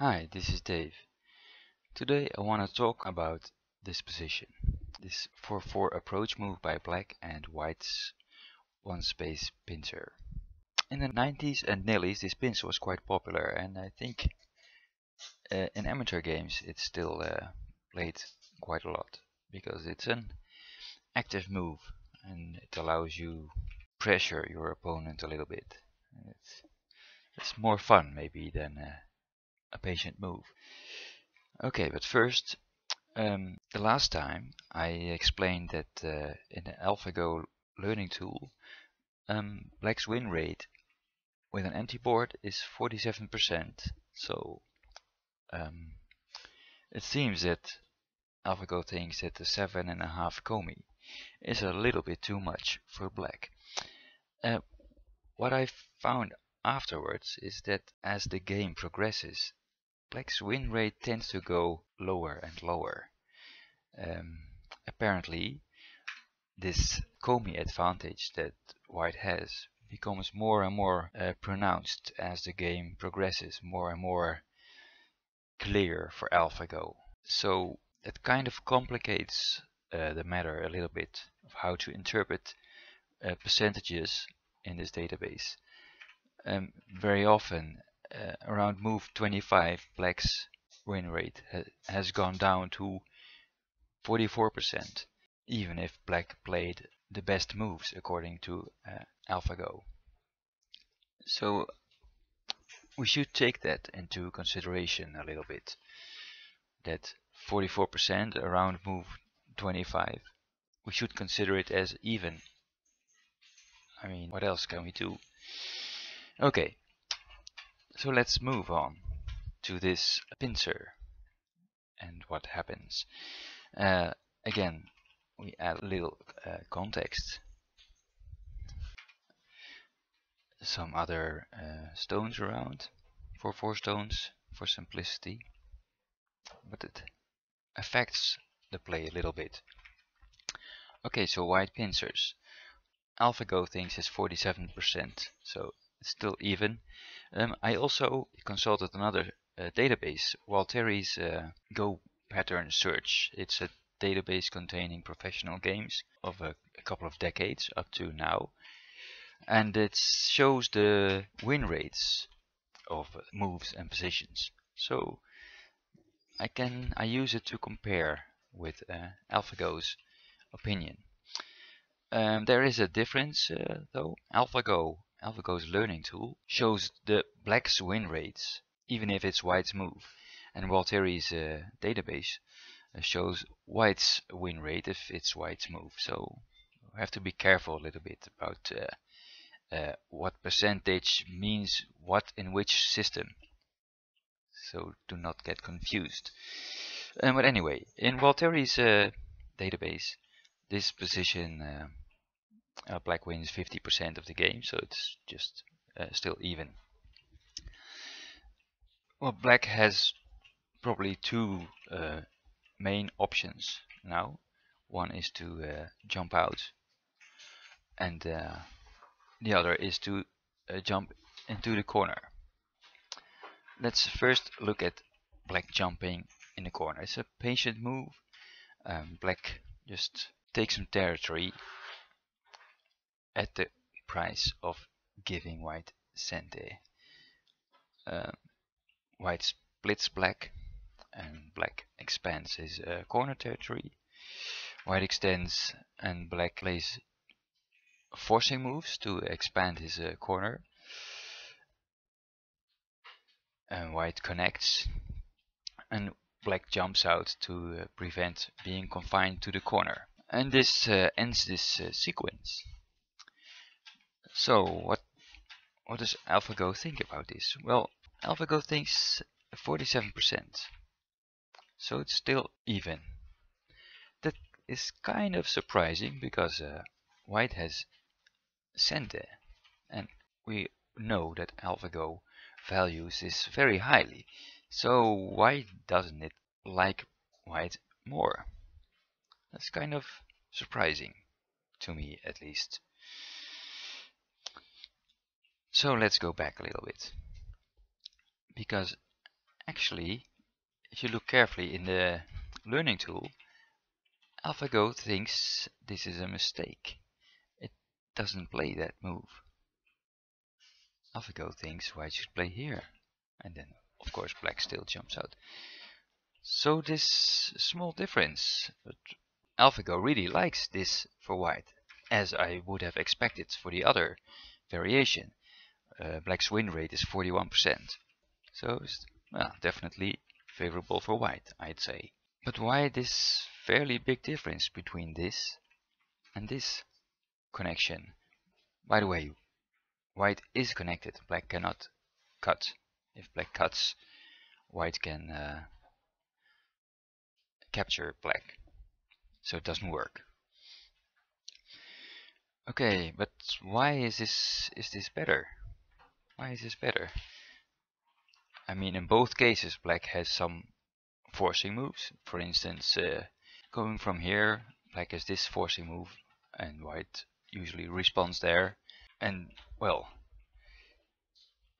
Hi, this is Dave. Today I want to talk about this position. This 4-4 approach move by black and white's one space pincer. In the 90s and nillies this pincer was quite popular and I think uh, in amateur games it's still uh, played quite a lot because it's an active move and it allows you pressure your opponent a little bit. It's, it's more fun maybe than uh, a patient move. Okay, but first, um, the last time I explained that uh, in the AlphaGo learning tool, um, Black's win rate with an empty board is 47%. So um, it seems that AlphaGo thinks that the 7.5 Komi is a little bit too much for Black. Uh, what I found afterwards is that as the game progresses, Black's win rate tends to go lower and lower. Um, apparently, this Komi advantage that White has becomes more and more uh, pronounced as the game progresses, more and more clear for AlphaGo. So that kind of complicates uh, the matter a little bit of how to interpret uh, percentages in this database. Um, very often uh, around move 25 black's win rate ha has gone down to 44% even if black played the best moves according to uh, AlphaGo. So we should take that into consideration a little bit. That 44% around move 25. We should consider it as even. I mean, what else can we do? Okay, so let's move on to this pincer and what happens. Uh, again, we add a little uh, context. Some other uh, stones around, for four stones for simplicity, but it affects the play a little bit. Okay, so white pincers. AlphaGo thinks is 47%, so it's still even. Um, I also consulted another uh, database, Waltheri's uh, Go Pattern Search. It's a database containing professional games of a, a, couple of decades up to now. And it shows the win rates of moves and positions. So I can I use it to compare with uh, AlphaGo's opinion. Um, there is a difference uh, though. AlphaGo AlphaGo's learning tool shows the black's win rates, even if it's white's move. And Waltheri's uh, database uh, shows white's win rate if it's white's move. So we have to be careful a little bit about uh, uh, what percentage means what in which system. So do not get confused. Um, but anyway, in Waltheri's uh, database, this position uh, black wins 50% of the game, so it's just uh, still even. Well, black has probably two uh, main options now. One is to uh, jump out, and uh, the other is to uh, jump into the corner. Let's first look at black jumping in the corner. It's a patient move. Um, black just takes some territory at the price of giving white Sente. Uh, white splits black and black expands his uh, corner territory. White extends and black plays forcing moves to expand his uh, corner. And white connects and black jumps out to uh, prevent being confined to the corner. And this uh, ends this uh, sequence. So what what does AlphaGo think about this? Well, AlphaGo thinks 47%. So it's still even. That is kind of surprising because uh, White has Sente and we know that AlphaGo values this very highly. So why doesn't it like White more? That's kind of surprising to me at least. So let's go back a little bit. Because actually, if you look carefully in the learning tool, AlphaGo thinks this is a mistake. It doesn't play that move. AlphaGo thinks white should play here. And then, of course, black still jumps out. So this small difference, but AlphaGo really likes this for white, as I would have expected for the other variation. Uh, black's win rate is 41%. So, well, definitely favorable for white, I'd say. But why this fairly big difference between this and this connection? By the way, white is connected, black cannot cut. If black cuts, white can uh, capture black. So it doesn't work. Okay, but why is this is this better? Why is this better? I mean, in both cases, black has some forcing moves. For instance, uh, going from here, black has this forcing move, and white usually responds there. And, well,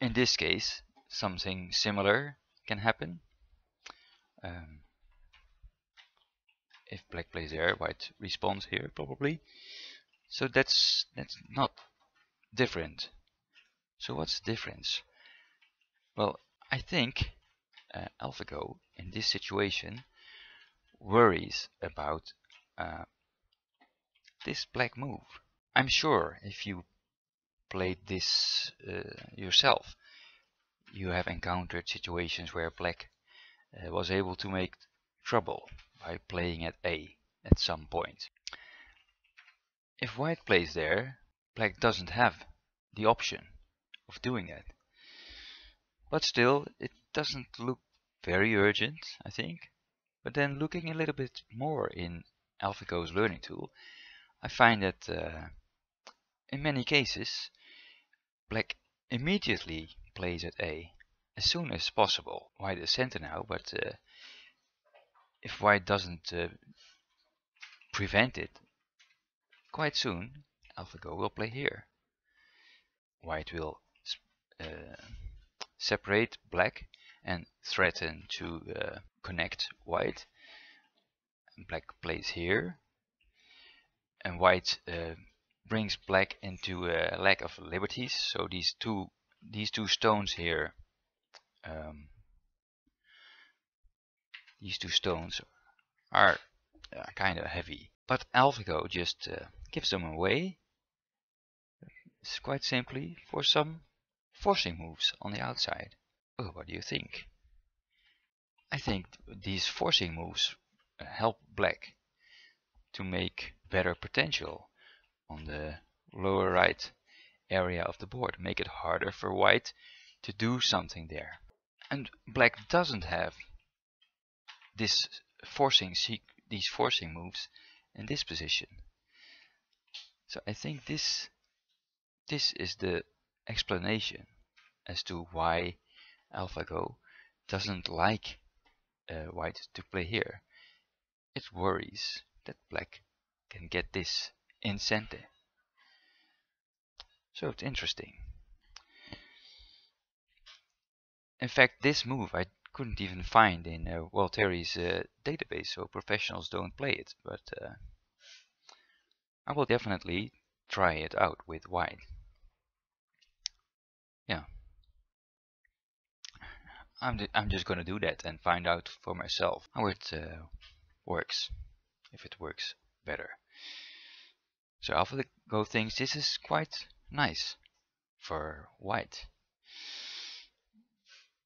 in this case, something similar can happen. Um, if black plays there, white responds here probably. So that's that's not different. So what's the difference? Well, I think uh, AlphaGo in this situation worries about uh, this black move. I'm sure if you played this uh, yourself, you have encountered situations where black uh, was able to make trouble by playing at A at some point. If white plays there, black doesn't have the option of doing that. But still, it doesn't look very urgent, I think. But then looking a little bit more in AlphaGo's learning tool, I find that uh, in many cases, black immediately plays at A as soon as possible. White is sente now, but uh, if white doesn't uh, prevent it, quite soon AlphaGo will play here. White will separate black and threaten to uh, connect white. And Black plays here and white uh, brings black into a lack of liberties. So these two these two stones here um, these two stones are uh, kind of heavy. But AlphaGo just uh, gives them away. It's quite simply for some forcing moves on the outside. Oh, what do you think? I think these forcing moves uh, help black to make better potential on the lower right area of the board. Make it harder for white to do something there. And black doesn't have this forcing these forcing moves in this position. So I think this this is the explanation as to why AlphaGo doesn't like uh, white to play here. It worries that black can get this incentive. So it's interesting. In fact, this move I couldn't even find in uh, Waltheri's uh, database, so professionals don't play it, but uh, I will definitely try it out with white. Yeah. I'm, I'm just gonna do that and find out for myself how it uh, works, if it works better. So AlphaGo thinks this is quite nice for white.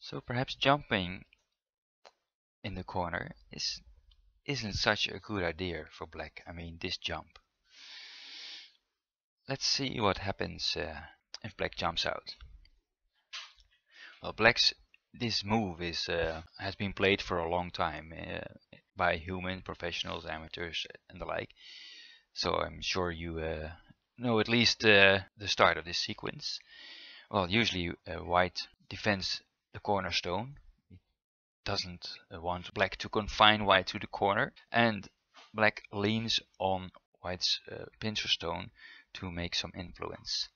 So perhaps jumping in the corner is isn't such a good idea for black. I mean this jump. Let's see what happens uh, if black jumps out. Well, black's this move is uh, has been played for a long time uh, by human professionals, amateurs, and the like. So I'm sure you uh, know at least uh, the start of this sequence. Well, usually uh, white defends the cornerstone. It doesn't uh, want black to confine white to the corner and black leans on white's uh, pincer stone to make some influence.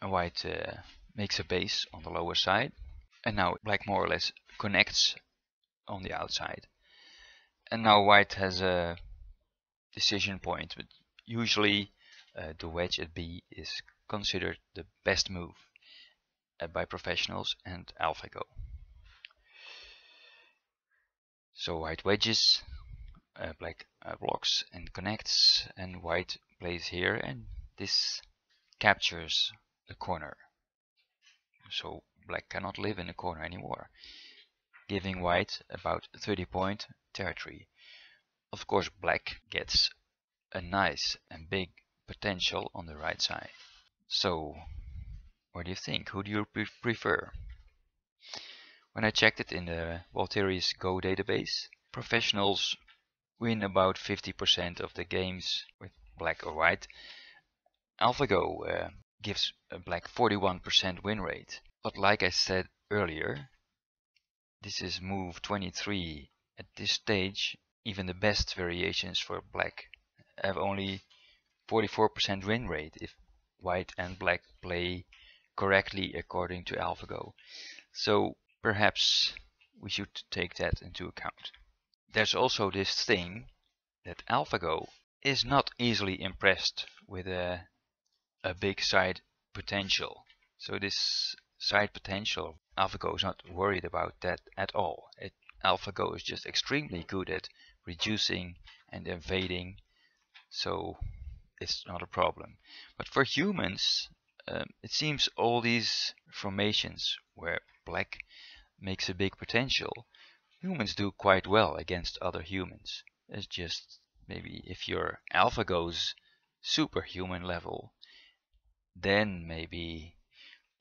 And white uh, makes a base on the lower side and now black more or less connects on the outside and now white has a decision point but usually uh, the wedge at B is considered the best move uh, by professionals and AlphaGo. So white wedges, uh, black uh, blocks and connects and white plays here and this captures the corner. So black cannot live in the corner anymore, giving white about 30 point territory. Of course black gets a nice and big potential on the right side. So what do you think? Who do you pre prefer? When I checked it in the Waltheri's Go database, professionals win about 50% of the games with black or white. AlphaGo uh, gives a black 41% win rate. But like I said earlier, this is move 23. At this stage, even the best variations for black have only 44% win rate if white and black play correctly according to AlphaGo. So perhaps we should take that into account. There's also this thing that AlphaGo is not easily impressed with a, a big side potential. So this side potential, AlphaGo is not worried about that at all. It, AlphaGo is just extremely good at reducing and evading, so it's not a problem. But for humans, um, it seems all these formations where black makes a big potential, humans do quite well against other humans. It's just maybe if your AlphaGo's superhuman level, then maybe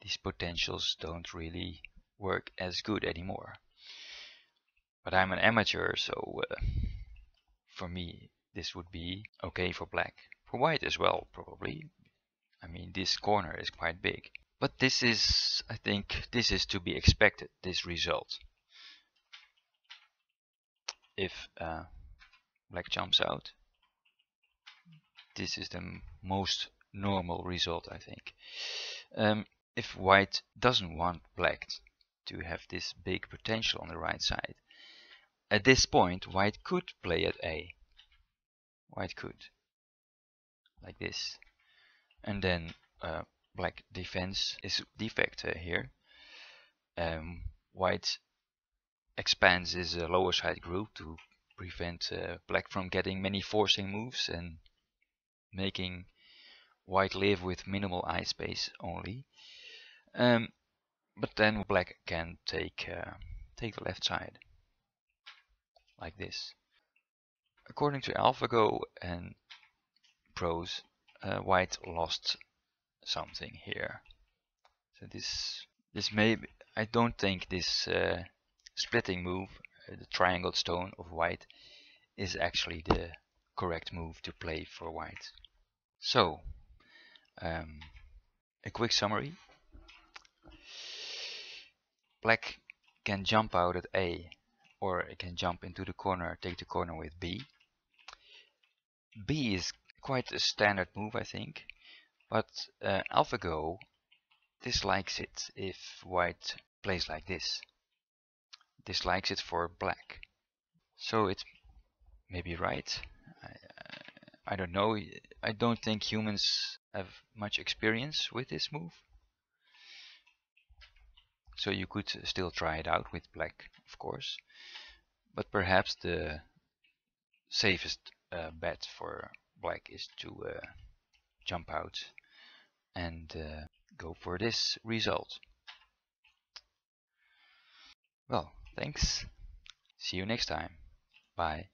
these potentials don't really work as good anymore. But I'm an amateur, so uh, for me this would be okay for black. For white as well, probably. I mean, this corner is quite big. But this is, I think, this is to be expected, this result. If uh, black jumps out, this is the most normal result, I think. Um, if white doesn't want black to have this big potential on the right side, at this point white could play at A. White could. Like this. And then uh, black defense is defect uh, here. Um, white expands his uh, lower side group to prevent uh, black from getting many forcing moves and making white live with minimal eye space only. Um, but then black can take uh, take the left side like this. According to AlphaGo and pros, uh, white lost something here. So this this may be, I don't think this uh, splitting move, uh, the triangled stone of white, is actually the correct move to play for white. So um, a quick summary. Black can jump out at A or it can jump into the corner, take the corner with B. B is quite a standard move I think but uh, AlphaGo dislikes it if white plays like this dislikes it for black so it may be right I don't know I don't think humans have much experience with this move so you could still try it out with black of course but perhaps the safest uh, bet for black is to uh, jump out and uh, go for this result. Well, thanks. See you next time. Bye.